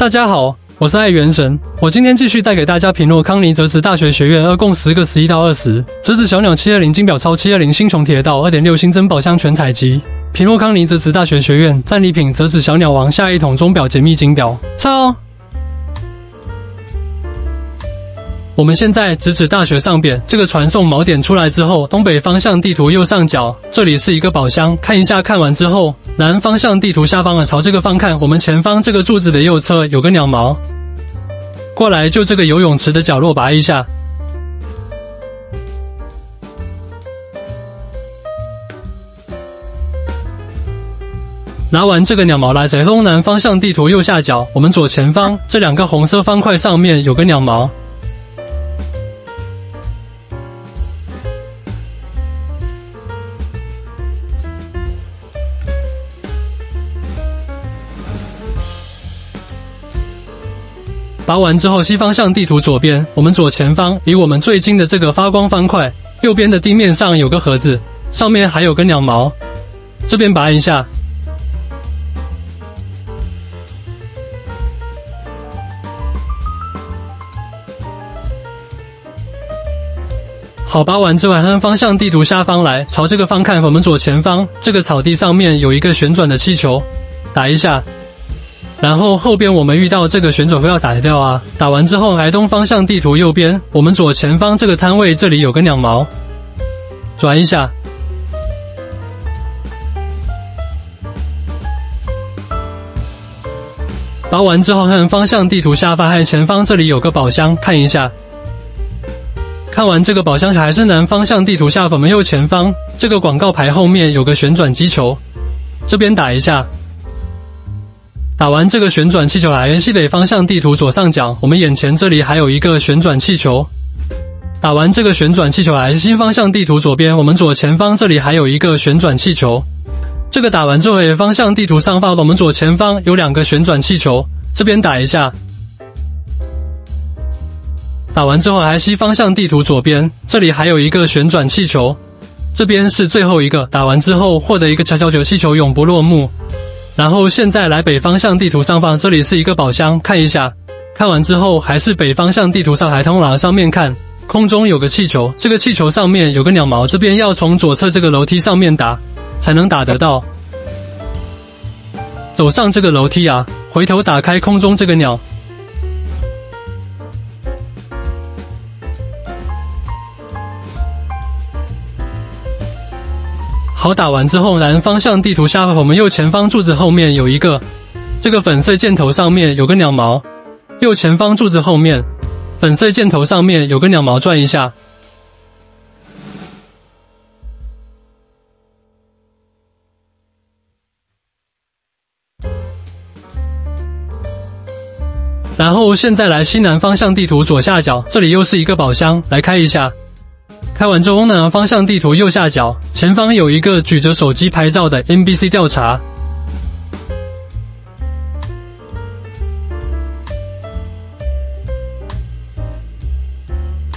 大家好，我是爱元神。我今天继续带给大家品诺康尼折纸大学学院二共十个十一到二十折纸小鸟七二零金表超七二零星穹铁道二点六星珍宝箱全采集。品诺康尼折纸大学学院战利品折纸小鸟王下一桶钟表解密金表超。我们现在直指大学上边，这个传送锚点出来之后，东北方向地图右上角，这里是一个宝箱，看一下。看完之后，南方向地图下方啊，朝这个方看，我们前方这个柱子的右侧有个鸟毛，过来就这个游泳池的角落拔一下，拿完这个鸟毛来，在东南方向地图右下角，我们左前方这两个红色方块上面有个鸟毛。拔完之后，西方向地图左边，我们左前方离我们最近的这个发光方块，右边的地面上有个盒子，上面还有个鸟毛，这边拔一下。好，拔完之后，按方向地图下方来，朝这个方看，我们左前方这个草地上面有一个旋转的气球，打一下。然后后边我们遇到这个旋转会要打掉啊！打完之后来东方向地图右边，我们左前方这个摊位这里有个两毛，转一下。拔完之后看方向地图下方还有前方这里有个宝箱，看一下。看完这个宝箱还是南方向地图下方我们右前方这个广告牌后面有个旋转击球，这边打一下。打完这个旋转气球来，西北方向地图左上角，我们眼前这里还有一个旋转气球。打完这个旋转气球来，新方向地图左边，我们左前方这里还有一个旋转气球。这个打完之后，方向地图上方，我们左前方有两个旋转气球，这边打一下。打完之后，还西方向地图左边，这里还有一个旋转气球，这边是最后一个。打完之后，获得一个悄悄球气球，永不落幕。然后现在来北方向地图上方，这里是一个宝箱，看一下。看完之后还是北方向地图上海通了上面看，空中有个气球，这个气球上面有个鸟毛，这边要从左侧这个楼梯上面打，才能打得到。走上这个楼梯啊，回头打开空中这个鸟。好，打完之后，南方向地图下我们右前方柱子后面有一个，这个粉色箭头上面有个鸟毛，右前方柱子后面，粉色箭头上面有个鸟毛，转一下，然后现在来西南方向地图左下角，这里又是一个宝箱，来开一下。开完之后，南方向地图右下角前方有一个举着手机拍照的 NBC 调查，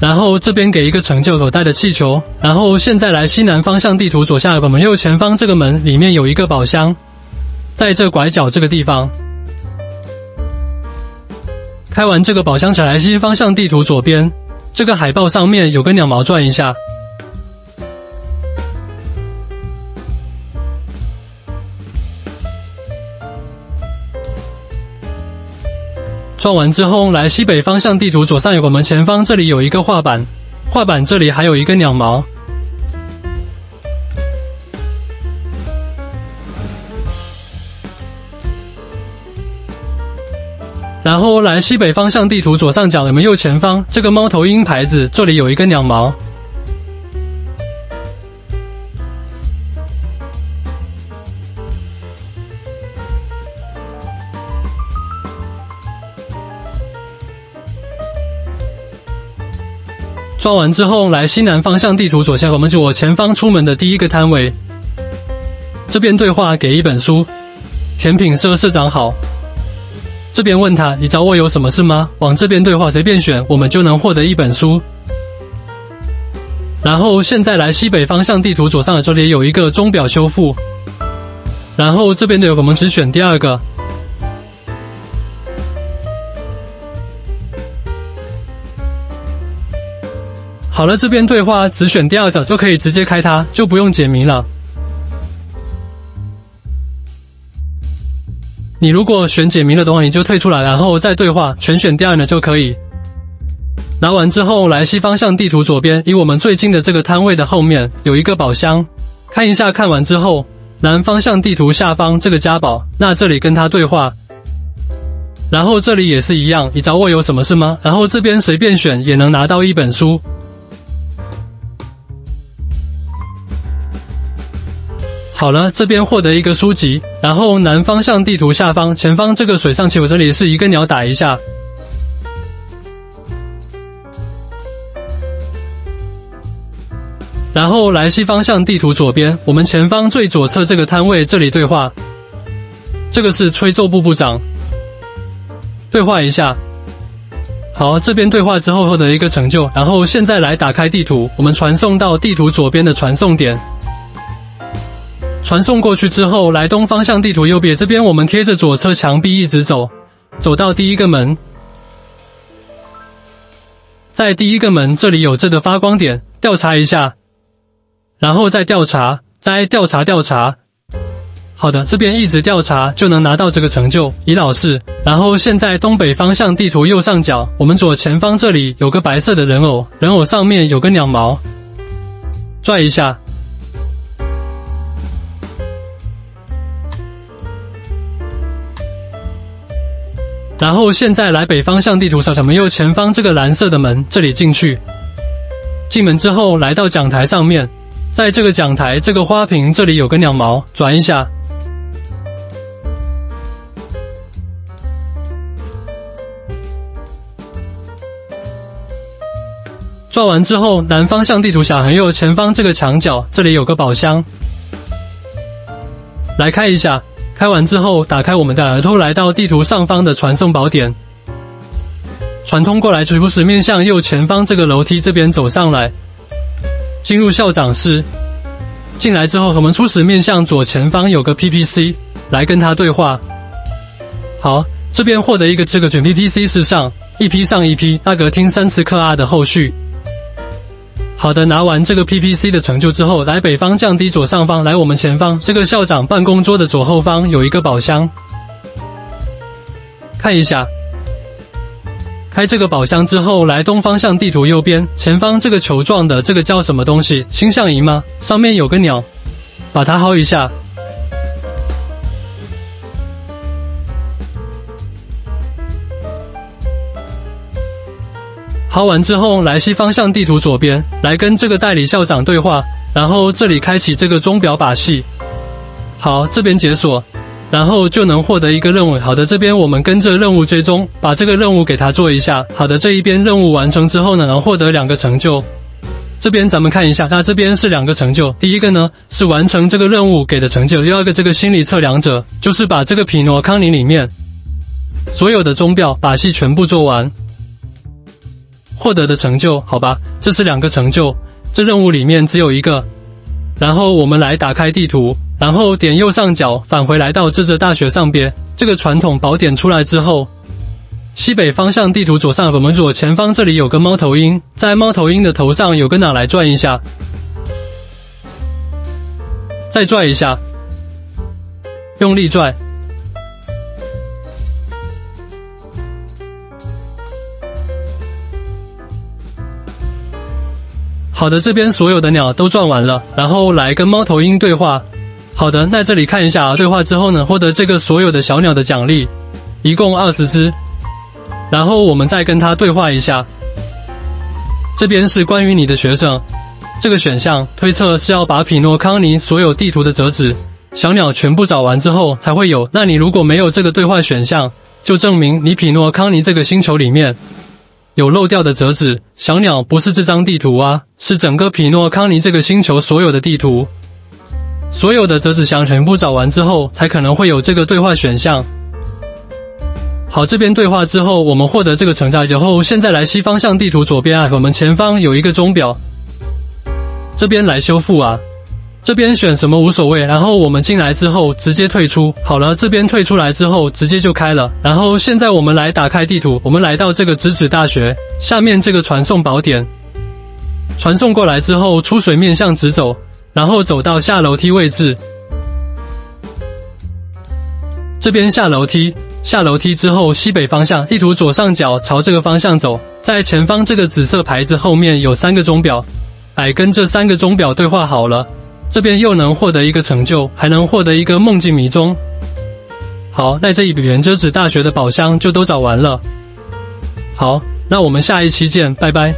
然后这边给一个成就口袋的气球，然后现在来西南方向地图左下角门右前方这个门里面有一个宝箱，在这拐角这个地方，开完这个宝箱，再来西方向地图左边。这个海报上面有个鸟毛，转一下。转完之后，来西北方向地图左上有个门，前方这里有一个画板，画板这里还有一个鸟毛。然后来西北方向地图左上角，我们右前方这个猫头鹰牌子，这里有一个鸟毛。装完之后，来西南方向地图左下，我们左前方出门的第一个摊位，这边对话给一本书，甜品社社长好。这边问他你找我有什么事吗？往这边对话随便选我们就能获得一本书。然后现在来西北方向地图左上角这里有一个钟表修复。然后这边的我们只选第二个。好了这边对话只选第二个就可以直接开它就不用解谜了。你如果选解谜了的话，你就退出来，然后再对话，全选第二呢就可以。拿完之后，来西方向地图左边，离我们最近的这个摊位的后面有一个宝箱，看一下。看完之后，南方向地图下方这个家宝，那这里跟他对话。然后这里也是一样，你找我有什么事吗？然后这边随便选也能拿到一本书。好了，这边获得一个书籍，然后南方向地图下方前方这个水上起我这里是一个鸟，打一下。然后来西方向地图左边，我们前方最左侧这个摊位这里对话。这个是吹奏部部长。对话一下，好，这边对话之后获得一个成就，然后现在来打开地图，我们传送到地图左边的传送点，传送过去之后，来东方向地图右边这边，我们贴着左侧墙壁一直走，走到第一个门，在第一个门这里有这个发光点，调查一下，然后再调查，再调查调查。好的，这边一直调查就能拿到这个成就，李老师。然后现在东北方向地图右上角，我们左前方这里有个白色的人偶，人偶上面有个鸟毛，拽一下。然后现在来北方向地图上，我们右前方这个蓝色的门，这里进去。进门之后来到讲台上面，在这个讲台这个花瓶这里有个鸟毛，转一下。转完之后，南方向地图小很右前方这个墙角，这里有个宝箱，来开一下。开完之后，打开我们的耳朵，来到地图上方的传送宝典，传通过来，初始面向右前方这个楼梯这边走上来，进入校长室。进来之后，我们初始面向左前方有个 PPC，来跟他对话。好，这边获得一个这个准 PPC 是上一批上一批，大格听三次课 R 的后续。好的，拿完这个 PPC 的成就之后，来北方降低左上方，来我们前方这个校长办公桌的左后方有一个宝箱，看一下。开这个宝箱之后，来东方向地图右边前方这个球状的这个叫什么东西？星象仪吗？上面有个鸟，把它薅一下。抛完之后，来西方向地图左边，来跟这个代理校长对话，然后这里开启这个钟表把戏。好，这边解锁，然后就能获得一个任务。好的，这边我们跟着任务追踪，把这个任务给他做一下。好的，这一边任务完成之后呢，能获得两个成就。这边咱们看一下，那这边是两个成就，第一个呢是完成这个任务给的成就，第二个这个心理测量者就是把这个匹诺康尼里面所有的钟表把戏全部做完。获得的成就，好吧，这是两个成就。这任务里面只有一个。然后我们来打开地图，然后点右上角返回来到这座大学上边。这个传统宝典出来之后，西北方向地图左上，我们左前方这里有个猫头鹰，在猫头鹰的头上有个哪来转一下，再拽一下，用力拽。好的，这边所有的鸟都转完了，然后来跟猫头鹰对话。好的，那这里看一下啊，对话之后呢，获得这个所有的小鸟的奖励，一共二十只。然后我们再跟他对话一下。这边是关于你的学生，这个选项推测是要把匹诺康尼所有地图的折纸小鸟全部找完之后才会有。那你如果没有这个对话选项，就证明你匹诺康尼这个星球里面。有漏掉的折纸小鸟不是这张地图啊，是整个匹诺康尼这个星球所有的地图，所有的折纸箱全部找完之后，才可能会有这个对话选项。好，这边对话之后，我们获得这个成就，然后现在来西方向地图左边啊，我们前方有一个钟表，这边来修复啊。这边选什么无所谓，然后我们进来之后直接退出。好了，这边退出来之后直接就开了。然后现在我们来打开地图，我们来到这个直指大学下面这个传送宝典，传送过来之后，出水面向直走，然后走到下楼梯位置。这边下楼梯，下楼梯之后西北方向，地图左上角朝这个方向走，在前方这个紫色牌子后面有三个钟表，哎，跟这三个钟表对话好了，这边又能获得一个成就，还能获得一个梦境迷踪。好，那这一笔圆遮子大学的宝箱就都找完了。好，那我们下一期见，拜拜。